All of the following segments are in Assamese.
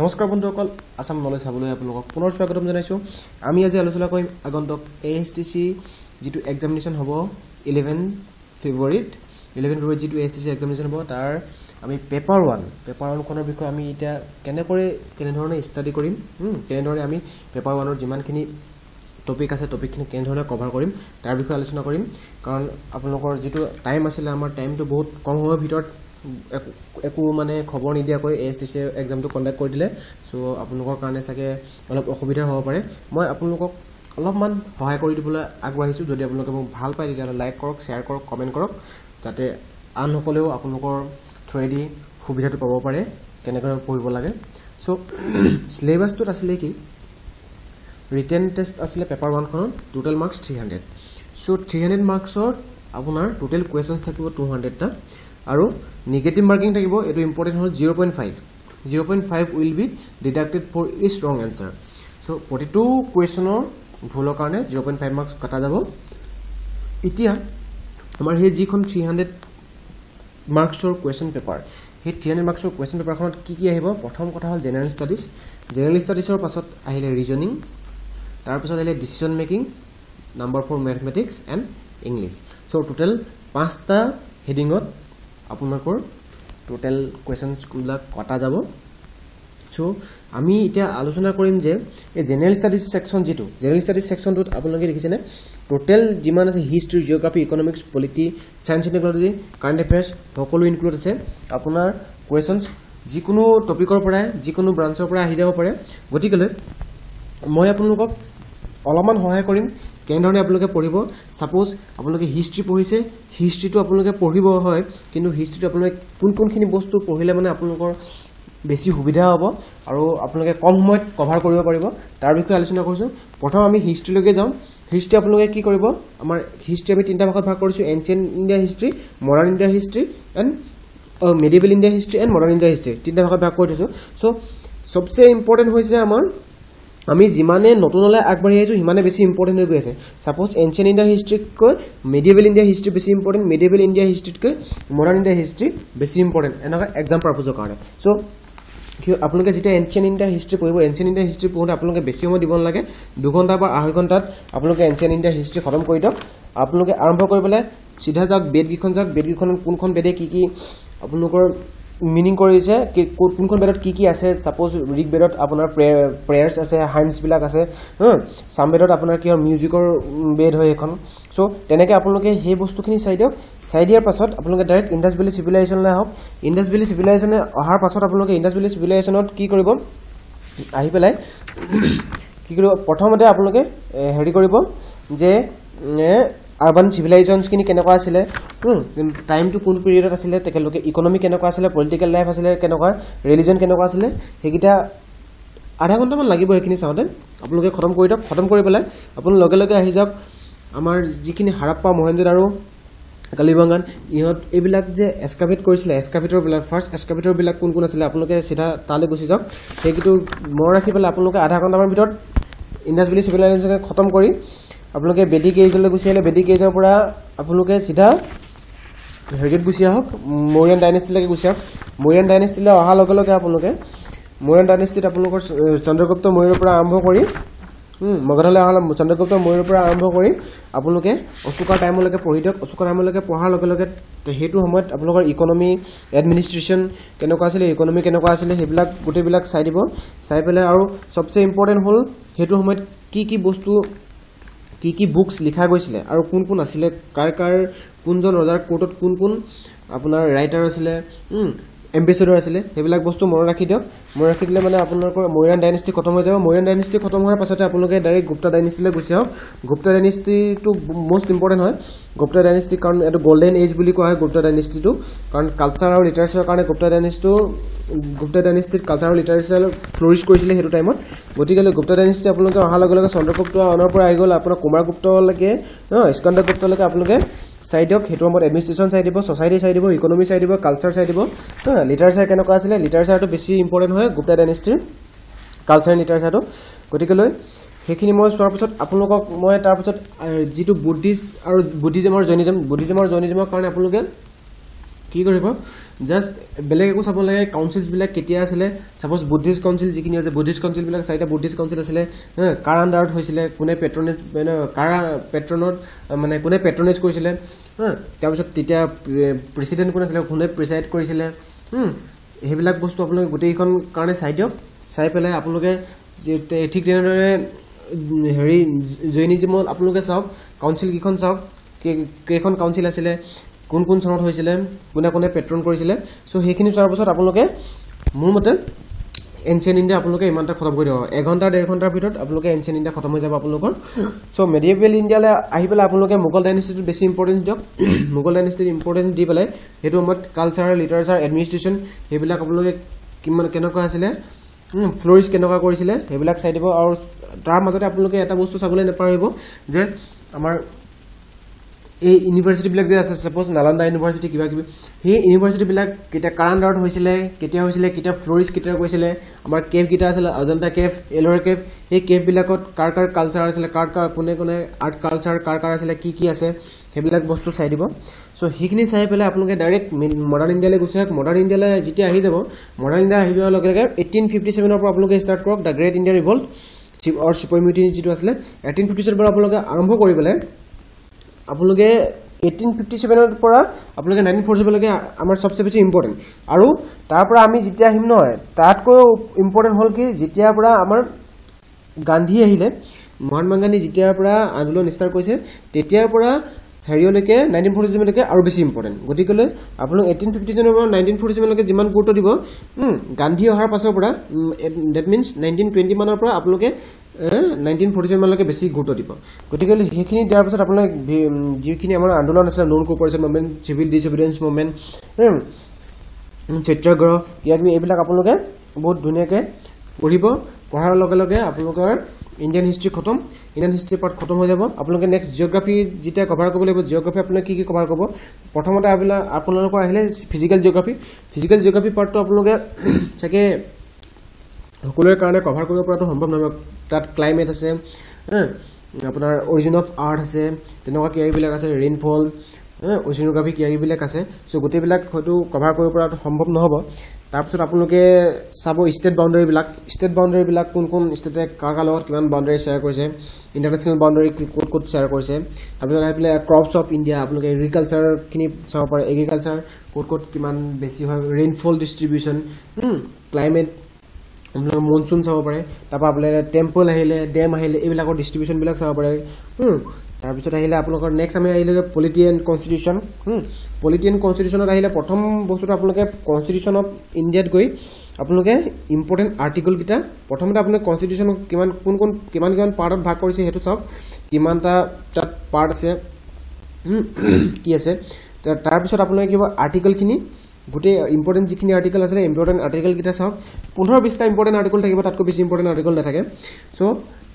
নমস্কাৰ বন্ধুসকল আছাম নলেজ চাবলৈ আপোনালোকক পুনৰ স্বাগতম জনাইছোঁ। আমি আজি আলোচনা কৰিম আগন্তুক এ এছ টি চি যিটো এক্সামিনেশ্যন হ'ব ইলেভেন ফেব্ৰুৱাৰীত ইলেভেন ফেব্ৰুৱাৰীত যিটো A S T C examination হ'ব তাৰ আমি পেপাৰ ওৱান পেপাৰ ওৱানখনৰ বিষয়ে আমি এতিয়া কেনেকৈ কেনেধৰণে ষ্টাডি কৰিম কেনেদৰে আমি পেপাৰ ওৱানৰ যিমানখিনি টপিক আছে টপিকখিনি কেনেধৰণে কভাৰ কৰিম তাৰ বিষয়ে আলোচনা কৰিম। কাৰণ আপোনালোকৰ যিটো টাইম আছিলে আমাৰ টাইমটো বহুত কম সময়ৰ ভিতৰত একো মানে খবৰ নিদিয়াকৈ এ এছ টি চি এক্সামটো কণ্ডাক্ট কৰি দিলে। চ' আপোনালোকৰ কাৰণে চাগে অলপ অসুবিধা হ'ব পাৰে। মই আপোনালোকক অলপমান সহায় কৰি দিবলৈ আগবাঢ়িছোঁ। যদি আপোনালোকে মোক ভাল পায় তেতিয়াহ'লে লাইক কৰক শ্বেয়াৰ কৰক কমেণ্ট কৰক যাতে আনসকলেও আপোনালোকৰ থ্ৰুৱেদি সুবিধাটো পাব পাৰে কেনেকৈ পঢ়িব লাগে। চ' চিলেবাছটোত আছিলে কি? ৰিটেন টেষ্ট আছিলে paper ওৱানখনত total marks three hundred so' three hundred মাৰ্কছৰ আপোনাৰ টোটেল কুৱেশ্যনছ থাকিব টু। হাণ্ড্ৰেডটা আৰু নিগেটিভ মাৰ্কিং থাকিব এইটো ইম্পৰ্টেণ্ট হ'ল zero' point five zero' point five will be deducted for is wrong answer so' প্ৰতিটো কুৱেশ্যনৰ ভুলৰ কাৰণে জিৰ' পইণ্ট ফাইভ মাৰ্কছ কটা যাব। এতিয়া আমাৰ সেই যিখন থ্ৰী হাণ্ড্ৰেড মাৰ্কছৰ কুৱেশ্যন পেপাৰ সেই থ্ৰী হাণ্ড্ৰেড মাৰ্কছৰ কুৱেশ্যন পেপাৰখনত কি কি আহিব? প্ৰথম কথা হ'ল জেনেৰেল ষ্টাডিজ জেনেৰেল ষ্টাডিজৰ পাছত আহিলে ৰিজনিং তাৰপিছত আহিলে decision making number for mathematics and English so' total পাঁচটা হেডিঙত আপোনালোকৰ টোটেল কুৱেশ্যনছবিলাক কটা যাব। চ' আমি এতিয়া আলোচনা কৰিম যে এই জেনেৰেল ষ্টাডিজ ছেকশ্যন যিটো জেনেৰেল ষ্টাডিজ ছেকশ্যনটোত আপোনালোকে দেখিছেনে? টোটেল যিমান আছে history geography economics polity science and technology current affairs সকলো ইনক্লুড আছে। আপোনাৰ কুৱেশ্যনছ যিকোনো টপিকৰ পৰাই যিকোনো ব্ৰাঞ্চৰ পৰা আহি যাব পাৰে। গতিকেলৈ মই আপোনালোকক অলপমান সহায় কৰিম। কেনেধৰণে আপোনালোকে পঢ়িব? ছাপ'জ আপোনালোকে হিষ্ট্ৰী পঢ়িছে হিষ্ট্ৰীটো আপোনালোকে পঢ়িব হয় কিন্তু হিষ্ট্ৰীটো আপোনালোকে কোন কোনখিনি বস্তু পঢ়িলে মানে আপোনালোকৰ বেছি সুবিধা হ'ব আৰু আপোনালোকে কম সময়ত কভাৰ কৰিব পাৰিব? তাৰ বিষয়ে আলোচনা কৰিছোঁ। প্ৰথম আমি হিষ্ট্ৰীলৈকে যাওঁ। হিষ্ট্ৰী আপোনালোকে কি কৰিব? আমাৰ হিষ্ট্ৰী আমি তিনিটা ভাগত ভাগ কৰিছোঁ। Ancient India history modern India history and medieval India history and modern India history তিনিটা ভাগত ভাগ কৰি থৈছোঁ। চ' চবচে ইম্পৰ্টেণ্ট হৈছে আমাৰ আমি যিমানে নতুনলৈ আগবাঢ়ি আহিছোঁ সিমানে বেছি ইম্পৰ্টেণ্ট হৈ গৈ আছে। ছাপ'জ এনচিয়েণ্ট ইণ্ডিয়া হিষ্ট্ৰীতকৈ মেডিয়েবল ইণ্ডিয়া হিষ্ট্ৰী বেছি ইম্পৰ্টেণ্ট মেডিয়েবল ইণ্ডিয়া হিষ্ট্ৰীতকৈ মডাৰ্ণ ইণ্ডিয়া হিষ্ট্ৰী বেছি ইম্পৰ্টেণ্ট এনেকুৱা এক্সাম পাৰ্পজৰ কাৰণে। চ' আপোনালোকে যেতিয়া এনচিয়েণ্ট ইণ্ডিয়া হিষ্ট্ৰী পঢ়িব এনচিয়েণ্ট ইণ্ডিয়া হিষ্ট্ৰী পঢ়োঁতে আপোনালোকে বেছি সময় দিব নালাগে। দুঘণ্টা বা আঢ়ৈ ঘণ্টাত আপোনালোকে এনচিয়েণ্ট ইণ্ডিয়া হিষ্ট্ৰী খতম কৰি দিয়ক। আপোনালোকে আৰম্ভ কৰি পেলাই চিধা যাওক বেদকেইখন যাওক বেদকেইখনত কোনখন বেদে কি কি আপোনালোকৰ মিনিং কৰিছে কোনখন বেদত কি কি আছে? ছাপ'জ ঋগ বেদত আপোনাৰ প্ৰেয়াৰ্ছ আছে হাইমছবিলাক আছে চাম বেদত আপোনাৰ কি হয় মিউজিকৰ বেদ হয় সেইখন। চ' তেনেকৈ আপোনালোকে সেই বস্তুখিনি চাই দিয়ক। চাই দিয়াৰ পাছত আপোনালোকে ডাইৰেক্ট ইণ্ডাছ ভেলী চিভিলাইজেশ্যনলৈ আহক। ইণ্ডাছ ভেলী চিভিলাইজেশ্যনে অহাৰ পাছত আপোনালোকে ইণ্ডাছ ভেলী চিভিলাইজেশ্যনত কি কৰিব? আহি পেলাই কি কৰিব? প্ৰথমতে আপোনালোকে হেৰি কৰিব যে আৰ্বান চিভিলাইজেশ্যনছখিনি কেনেকুৱা আছিলে? টাইমটো কোন পিৰিয়ডত আছিলে তেখেতলোকে ইকনমি কেনেকুৱা আছিলে পলিটিকেল লাইফ আছিলে কেনেকুৱা ৰিলিজন কেনেকুৱা আছিলে সেইকেইটা আধা ঘণ্টামান লাগিব সেইখিনি চাওঁতে। আপোনালোকে খতম কৰি দিয়ক খতম কৰি পেলাই আপুনি লগে লগে আহি যাওক আমাৰ যিখিনি হাৰাপ্পা মহেন্দ্ৰ আৰু কালিবাংগান ইহঁত এইবিলাক যে এস্কাভেট কৰিছিলে এস্কাভেটৰবিলাক ফাৰ্ষ্ট এস্কাভেটৰবিলাক কোন কোন আছিলে আপোনালোকে চিধা তালৈ গুচি যাওক। সেইকেইটো মনত ৰাখি পেলাই আপোনালোকে আধা ঘণ্টামান ভিতৰত ইণ্ডাছ ভেলী চিভিলাইজেশ্যন খতম কৰি আপোনালোকে বেদিক এইজলৈ গুচি আহিলে বেদিক এইজৰ পৰা আপোনালোকে চিধা হেৰিত গুচি আহক মৰিয়ান ডাইনেষ্টিলৈকে গুচি আহক। মৰিয়ান ডাইনেষ্টিলৈ অহাৰ লগে লগে আপোনালোকে মৰিয়ান ডাইনেষ্টিত আপোনালোকৰ চন্দ্ৰগুপ্ত মৌৰ্যৰ পৰা আৰম্ভ কৰি মগধলৈ অহা চন্দ্ৰগুপ্ত মৌৰ্যৰ পৰা আৰম্ভ কৰি আপোনালোকে অশোকাৰ টাইমলৈকে পঢ়ি দিয়ক। অশোকৰ টাইমলৈকে পঢ়াৰ লগে লগে সেইটো সময়ত আপোনালোকৰ ইকনমি এডমিনিষ্ট্ৰেশ্যন কেনেকুৱা আছিলে ইকনমি কেনেকুৱা আছিলে সেইবিলাক গোটেইবিলাক চাই দিব। চাই পেলাই আৰু চবচে ইম্পৰ্টেণ্ট হ'ল সেইটো সময়ত কি কি বস্তু কি কি বুকছ লিখা গৈছিলে আৰু কোন কোন আছিলে কাৰ কাৰ কোনজন ৰজাৰ কোৰ্টত কোন কোন আপোনাৰ ৰাইটাৰ আছিলে এম্বেচেডৰ আছিলে সেইবিলাক বস্তু মনত ৰাখি দিয়ক। মনত ৰাখি দিলে মানে আপোনালোকৰ মৰিয়ান ডাইনেষ্টি খতম হৈ যাব। মৰিয়ান ডাইনেষ্টি খতম হোৱাৰ পাছতে আপোনালোকে ডাইৰেক্ট গুপ্তা ডাইনেষ্টিলৈ গুচি আহক। গুপ্তা ডাইনেষ্টিটো মষ্ট ইম্পৰ্টেণ্ট হয়। গুপ্তা ডাইনেষ্টি কাৰণ এইটো গল্ডেন এজ বুলি কোৱা হয় গুপ্তা ডাইনেষ্টিটো কাৰণ কালচাৰ আৰু লিটাৰেচাৰৰ কাৰণে গুপ্তা ডাইনেষ্টিটো গুপ্তা ডাইনেষ্টিত কালচাৰ আৰু লিটাৰেচাৰ ফ্লৰিছ কৰিছিলে সেইটো টাইমত গতিকে গুপ্তা ডাইনেষ্টি আপোনালোকে অহাৰ লগে লগে চন্দ্ৰগুপ্ত অনাৰ পৰা আহি গ'ল। আপোনাৰ কুমাৰগুপ্তলৈকে স্কন্দগুপ্তলৈকে আপোনালোকে চাই দিয়ক সেইটো সময়ত এডমিনিষ্ট্ৰেশ্যন চাই দিব ছ'চাইটি চাই দিব ইকনমি চাই দিব কালচাৰ চাই দিব। লিটাৰেচাৰ কেনেকুৱা আছিলে? লিটাৰেচাৰটো বেছি ইম্পৰ্টেণ্ট হয় গুপ্তা ডাইনেষ্টিৰ কালচাৰ লিটাৰেচাৰটো গতিকেলৈ সেইখিনি মই চোৱাৰ পিছত আপোনালোকক মই তাৰপিছত যিটো বুদ্ধিষ্ট আৰু বুদ্ধিজমৰ জৈনিজম বুদ্ধিজমৰ জৈনিজমৰ কাৰণে আপোনালোকে কি কৰিব জাষ্ট বেলেগ একো চাব লাগে কাউঞ্চিলছবিলাক কেতিয়া আছিলে? ছাপ'জ বুদ্ধিষ্ট কাউঞ্চিল যিখিনি আছে বুদ্ধিষ্ট কাউঞ্চিলবিলাক চাৰিটা বুদ্ধিষ্ট কাউঞ্চিল আছিলে কাৰ আণ্ডাৰত হৈছিলে কোনে পেট্ৰনেজ মানে কাৰ পেট্ৰনত মানে কোনে পেট্ৰনেজ কৰিছিলে তাৰপিছত তেতিয়া প্ৰেচিডেণ্ট কোন আছিলে কোনে প্ৰিচাইড কৰিছিলে সেইবিলাক বস্তু আপোনালোকে গোটেইকেইখন কাৰণে চাই দিয়ক চাই পেলাই আপোনালোকে ঠিক তেনেদৰে হেৰি জৈনিজিমত আপোনালোকে চাওক কাউঞ্চিল কেইখন চাওক কেই- কেইখন কাউঞ্চিল আছিলে কোন কোন চনত হৈছিলে কোনে কোনে পেট্ৰন কৰিছিলে চ' সেইখিনি চোৱাৰ পাছত আপোনালোকে মোৰ মতে এনচিয়েণ্ট ইণ্ডিয়া আপোনালোকে ইমানটা খতম কৰি দিব। এঘণ্টা ডেৰ ঘণ্টাৰ ভিতৰত আপোনালোকে এনচিয়েণ্ট ইণ্ডিয়া খতম হৈ যাব আপোনালোকৰ। চ' মেডিয়েভেল ইণ্ডিয়ালৈ আহি পেলাই আপোনালোকে মোগল ডাইনেষ্টিটোত বেছি ইম্পৰ্টেঞ্চ দিয়ক। মোগল ডাইনেষ্টিত ইম্পৰ্টেঞ্চ দি পেলাই সেইটো সময়ত কালচাৰ লিটাৰেচাৰ এডমিনিষ্ট্ৰেশ্যন সেইবিলাক আপোনালোকে কিমান কেনেকুৱা আছিলে ফ্লৰিছ কেনেকুৱা কৰিছিলে সেইবিলাক চাই দিব। আৰু তাৰ মাজতে আপোনালোকে এটা বস্তু চাবলৈ নাপাহৰিব যে আমাৰ এই ইউনিভাৰ্চিটিবিলাক যে আছে ছাপ'জ নালন্দা ইউনিভাৰ্চিটি কিবা কিবি সেই ইউনিভাৰ্চিটিবিলাক কেতিয়া কাৰ আণ্ডাৰত হৈছিলে কেতিয়া হৈছিলে কেতিয়া ফ্লৰিছ কেতিয়া কৰিছিলে আমাৰ কেফকেইটা আছিলে অজন্তা কেফ এল'ৰ কেফ সেই কেফবিলাকত কাৰ কাৰ কালচাৰ আছিলে কাৰ কাৰ কোনে কোনে আৰ্ট কালচাৰ কাৰ কাৰ আছিলে কি কি আছে সেইবিলাক বস্তু চাই দিব। চ' সেইখিনি চাই পেলাই আপোনালোকে ডাইৰেক্ট মডাৰ্ণ ইণ্ডিয়ালৈ গুচি যাওক মডাৰ্ণ ইণ্ডিয়ালৈ যেতিয়া আহি যাব মডাৰ্ণ ইণ্ডিয়া আহি যোৱাৰ লগে লগে এইটিন ফিফটি ছেভেনৰ পৰা আপোনালোকে ষ্টাৰ্ট কৰক the great India revolt or sepoy যিটো আছিলে এইটিন ফিফটি ছেভেনৰ পৰা আপোনালোকে আৰম্ভ কৰি পেলাই আপোনালোকে এইটিন ফিফটি ছেভেনৰ পৰা আপোনালোকে নাইনটিন ফ'ৰ ছেভেনলৈকে আমাৰ চবচে বেছি ইম্পৰ্টেণ্ট আৰু তাৰ পৰা আমি যেতিয়া আহিম নহয় তাতকৈও ইম্পৰ্টেণ্ট হ'ল কি যেতিয়াৰ পৰা আমাৰ গান্ধী আহিলে মহাত্মা গান্ধী যেতিয়াৰ পৰা আন্দোলন ষ্টাৰ্ট কৰিছে তেতিয়াৰ পৰা হেৰিয়লৈকে নাইনটিন ফৰ্টি ছেভেনলৈকে আৰু বেছি ইম্পৰ্টেণ্ট গতিকেলৈ আপোনালোক এইটিন ফিফটি ছেভেনৰ পৰা নাইনটিন ফৰ্টি ছেভেনলৈকে যিমান গুৰুত্ব দিব গান্ধী অহাৰ পাছৰ পৰা ডেট মিনছ নাইনটিন টুৱেণ্টি মানৰ পৰা আপোনালোকে নাইনটিন ফৰ্টি ছেভেনলৈকে বেছি গুৰুত্ব দিব। গতিকে সেইখিনি দিয়াৰ পাছত উম, যিখিনি আমাৰ আন্দোলন আছিলে non cooperation movement civil disobedience movement satyagraha কিবা এইবিলাক আপোনালোকে বহুত ধুনীয়াকৈ পঢ়িব। পঢ়াৰ লগে লগে আপোনালোকৰ ইণ্ডিয়ান হিষ্ট্ৰী খতম ইণ্ডিয়ান হিষ্ট্ৰী পাৰ্ট খতম হৈ যাব। আপোনালোকে নেক্সট জিঅ'গ্ৰাফী যেতিয়া কভাৰ কৰিব লাগিব জিঅ'গ্ৰাফী আপোনালোকে কি কি কভাৰ কৰিব? প্ৰথমতে আপোনালোক আপোনালোকৰ আহিলে ফিজিকেল জিঅ'গ্ৰাফী ফিজিকেল জিঅ'গ্ৰাফী পাৰ্টটো আপোনালোকে চাগে সকলোৰে কাৰণে কভাৰ কৰিব পৰাটো সম্ভৱ নহয় তাত ক্লাইমেট আছে আপোনাৰ অৰিজিন অফ আৰ্থ আছে তেনেকুৱা কিবা কিবিবিলাক আছে ৰেইনফল অচিনোগ্ৰাফী কিবা কিবিবিলাক আছে চ' গোটেইবিলাক হয়তো কভাৰ কৰিব পৰাটো সম্ভৱ নহ'ব। তাৰপিছত আপোনালোকে চাব ষ্টেট বাউণ্ডেৰীবিলাক ষ্টেট বাউণ্ডেৰীবিলাক কোন কোন ষ্টেটে কাৰ কাৰ লগত কিমান বাউণ্ডেৰী শ্বেয়াৰ কৰিছে ইণ্টাৰনেশ্যনেল বাউণ্ডেৰী ক'ত ক'ত শ্বেয়াৰ কৰিছে তাৰপিছত আহি পেলাই ক্ৰপছ অফ ইণ্ডিয়া আপোনালোকে এগ্ৰিকালচাৰখিনি চাব পাৰে এগ্ৰিকালচাৰ ক'ত ক'ত কিমান বেছি হয় ৰেইনফল ডিষ্ট্ৰিবিউশ্যন ক্লাইমেট আপোনালোকে মনচুন চাব পাৰে। তাৰপৰা আপোনালোকে টেম্পল আহিলে ডেম আহিলে এইবিলাকৰ ডিষ্ট্ৰিবিউশ্যনবিলাক চাব পাৰে। তাৰপিছত আহিলে আপোনালোকৰ নেক্সট আমি আহিলে polity and constitution polity and কনষ্টিটিউশ্যনত আহিলে প্ৰথম বস্তুটো আপোনালোকে কনষ্টিটিউশ্যন অফ ইণ্ডিয়াত গৈ আপোনালোকে ইম্পৰ্টেণ্ট আৰ্টিকলকেইটা প্ৰথমতে আপোনালোকে কনষ্টিটিউশ্যন কিমান কোন কোন কিমান কিমান পাৰ্টত ভাগ কৰিছে সেইটো চাওক। কিমানটা তাত পাৰ্ট আছে। কি আছে। তাৰ- তাৰপিছত আপোনালোকে কিবা আৰ্টিকলখিনি গোটেই ইম্পৰ্টেণ্ট যিখিনি আৰ্টিকল আছিলে ইম্পৰ্টেণ্ট আৰ্টিকলকেইটা চাওক। পোন্ধৰ বিছটা ইম্পৰ্টেণ্ট আৰ্টিকল থাকিব তাতকৈ বেছি ইম্পৰ্টেণ্ট আৰ্টিকল নাথাকে। চ'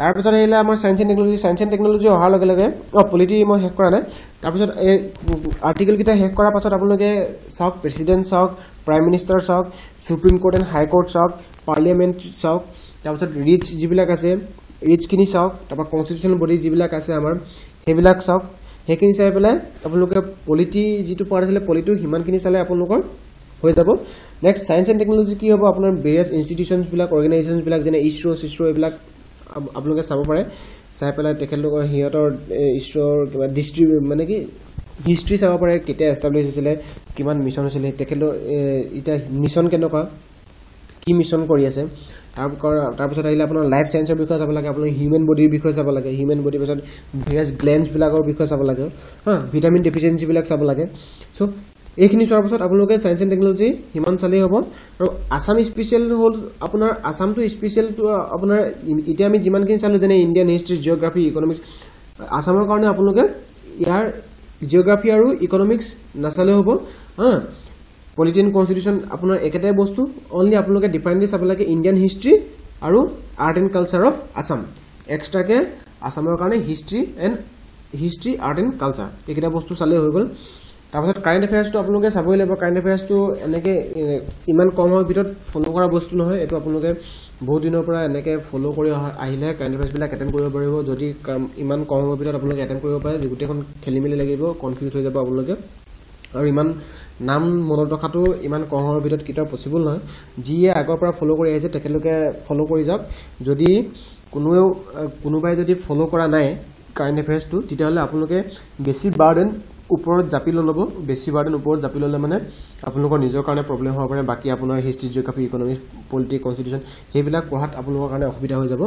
তাৰপিছত আহিলে আমাৰ science and technology science and technology অহাৰ লগে লগে অঁ পলিটি মই শেষ কৰা নাই। তাৰপিছত এই আৰ্টিকলকেইটা শেষ কৰাৰ পাছত আপোনালোকে চাওক প্ৰেচিডেণ্ট চাওক প্ৰাইম মিনিষ্টাৰ চাওক supreme court and high court চাওক পাৰ্লিয়ামেণ্ট চাওক তাৰপিছত ৰিচ যিবিলাক আছে ৰিচখিনি চাওক তাৰপৰা কনষ্টিটিউশ্যনেল বডি যিবিলাক আছে আমাৰ সেইবিলাক চাওক। সেইখিনি চাই পেলাই আপোনালোকে পলিটি যিটো পাৰ্ট আছিলে পলিটো সিমানখিনি চালে আপোনালোকৰ হৈ যাব। নেক্সট ছায়েন্স এণ্ড টেকনলজি কি হ'ব? আপোনাৰ ভেৰিয়াছ ইনষ্টিটিউশ্যনছবিলাক অৰ্গেনাইজেশ্যনছবিলাক যেনে ইছৰ চিছৰ এইবিলাক আপ- আপোনালোকে চাব পাৰে। চাই পেলাই তেখেতলোকৰ সিহঁতৰ ইছৰৰ কিবা ডিষ্ট্ৰি মানে কি হিষ্ট্ৰী চাব পাৰে কেতিয়া এষ্টাব্লিছ হৈছিলে কিমান মিছন হৈছিলে। তেখেতৰ এতিয়া মিছন কেনেকুৱা? কি মিছন কৰি আছে? তাৰ তাৰপিছত আহিলে আপোনাৰ লাইফ চায়েন্সৰ বিষয়ে চাব লাগে আপোনাৰ হিউমেন বডিৰ বিষয়ে চাব লাগে হিউমেন বডিৰ পিছত ভেৰিয়াছ গ্লেন্সবিলাকৰ বিষয়ে চাব লাগে হা ভিটামিন ডেফিচিয়েঞ্চিবিলাক চাব লাগে। চ' এইখিনি চোৱাৰ পাছত আপোনালোকে ছায়েন্স এণ্ড টেকনলজি সিমান চালেই হ'ব। আৰু আছাম স্পেচিয়েল হ'ল আপোনাৰ আছামটো স্পেচিয়েলটো আপোনাৰ এতিয়া আমি যিমানখিনি চালোঁ যেনে ইণ্ডিয়ান হিষ্ট্ৰী জিঅ'গ্ৰাফী ইকনমিক্স আছামৰ কাৰণে আপোনালোকে ইয়াৰ জিঅ'গ্ৰাফী আৰু ইকনমিক্স নাচালেও হ'ব হা। পলিটিন কনষ্টিটিউশ্যন আপোনাৰ একেটাই বস্তু অনলি আপোনালোকে ডিফাৰেণ্টলি চাব লাগে ইণ্ডিয়ান হিষ্ট্ৰী আৰু art and culture of Assam এক্সট্ৰাকৈ আছামৰ কাৰণে history and history art and culture এইকেইটা বস্তু চালেই হৈ গ'ল। তাৰপাছত কাৰেণ্ট এফেয়াৰ্ছটো আপোনালোকে চাবই লাগিব। কাৰেণ্ট এফেয়াৰ্ছটো এনেকৈ ইমান কম সময়ৰ ভিতৰত ফ'ল' কৰা বস্তু নহয়। এইটো আপোনালোকে বহুত দিনৰ পৰা এনেকৈ ফ'ল' কৰি অহা আহিলেহে কাৰেণ্ট এফেয়াৰ্ছবিলাক এটেণ্ড কৰিব পাৰিব। যদি ইমান কম সময়ৰ ভিতৰত আপোনালোকে এটেণ্ড কৰিব পাৰে গোটেইখন খেলি মেলি লাগিব কনফিউজ হৈ যাব আপোনালোকে। আৰু ইমান নাম মনত ৰখাটো ইমান কমৰ ভিতৰত কেতিয়াও পচিবল নহয়। যিয়ে আগৰ পৰা ফ'ল' কৰি আহিছে তেখেতলোকে ফ'ল' কৰি যাওক। যদি কোনোৱেও কোনোবাই যদি ফ'ল' কৰা নাই কাৰেণ্ট এফেয়াৰ্ছটো তেতিয়াহ'লে আপোনালোকে বেছি বাৰ্ডেন ওপৰত জাপি নল'ব। বেছি বাৰ্ডেন ওপৰত জাপি ল'লে মানে আপোনালোকৰ নিজৰ কাৰণে প্ৰব্লেম হ'ব পাৰে। বাকী আপোনাৰ history geography economics politics constitution সেইবিলাক পঢ়াত আপোনালোকৰ কাৰণে অসুবিধা হৈ যাব।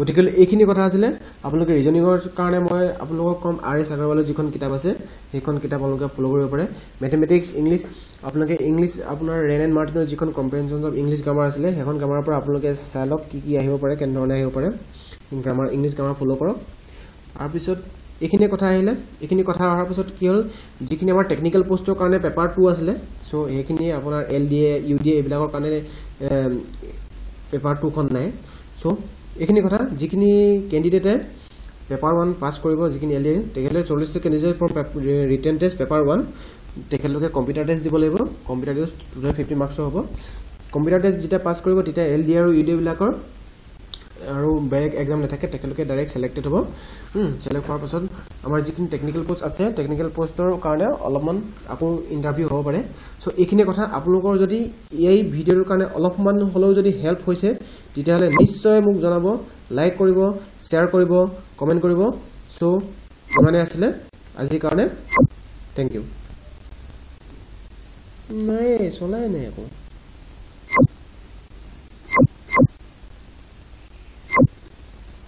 গতিকে এইখিনি কথা আছিলে। আপোনালোকে ৰিজনিঙৰ কাৰণে মই আপোনালোকক ক'ম আৰ এছ আগৰৱালৰ যিখন কিতাপ আছে সেইখন কিতাপ আপোনালোকে ফ'ল' কৰিব পাৰে। মেথমেটিক্স ইংলিছ আপোনালোকে ইংলিছ আপোনাৰ ৰেন এণ্ড মাৰ্টিনৰ যিখন কম্প্ৰেহেনশ্যন অফ ইংলিছ গ্ৰামাৰ আছিলে সেইখন গ্ৰামাৰৰ পৰা আপোনালোকে চাই লওক কি কি আহিব পাৰে কেনেধৰণে আহিব পাৰে। গ্ৰামাৰ ইংলিছ গ্ৰামাৰ ফ'ল' কৰক। তাৰপিছত এইখিনি কথা আহিলে। এইখিনি কথা অহাৰ পিছত কি হ'ল যিখিনি আমাৰ টেকনিকেল পষ্টৰ কাৰণে পেপাৰ টু আছিলে চ' সেইখিনি আপোনাৰ L D A U D A এইবিলাকৰ কাৰণে পেপাৰ টুখন নাই। চ' এইখিনি কথা যিখিনি কেণ্ডিডেটে পেপাৰ ওৱান পাছ কৰিব যিখিনি এল ডি এ তেখেতে চল্লিছ candidate from written test paper one তেখেতলোকে কম্পিউটাৰ টেষ্ট দিব লাগিব। কম্পিউটাৰ টেষ্ট টোটেল ফিফটি মাৰ্কছৰ হ'ব। কম্পিউটাৰ টেষ্ট যেতিয়া পাছ কৰিব তেতিয়া এল ডি আৰু ইউ ডি বিলাকৰ আৰু বেলেগ এক্সাম নাথাকে তেখেতলোকে ডাইৰেক্ট ছিলেক্টেড হ'ব। ছিলেক্ট হোৱাৰ পাছত আমাৰ যিখিনি টেকনিকেল পষ্ট আছে টেকনিকেল পষ্টৰ কাৰণে অলপমান আকৌ ইণ্টাৰভিউ হ'ব পাৰে। চ' এইখিনি কথা আপোনালোকৰ যদি এই ভিডিঅ'টোৰ কাৰণে অলপমান হ'লেও যদি হেল্প হৈছে তেতিয়াহ'লে নিশ্চয় মোক জনাব লাইক কৰিব শ্বেয়াৰ কৰিব কমেণ্ট কৰিব। চ' ইমানে আছিলে আজিৰ কাৰণে। থেংক ইউ নাই চলাই নাই আকৌ